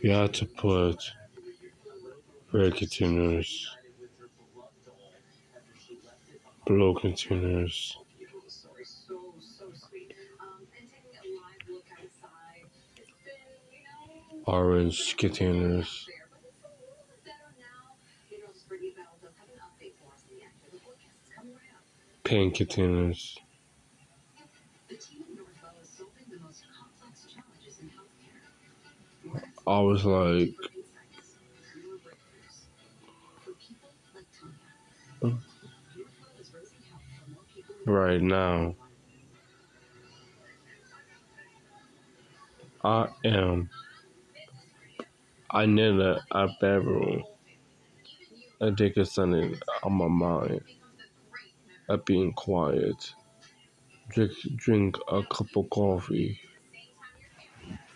You have to put red containers, blue containers, orange containers. Pink containers. I was like, right now, I am. I need a, a bedroom. I take a something on my mind. Of being quiet. Drink, drink a cup of coffee.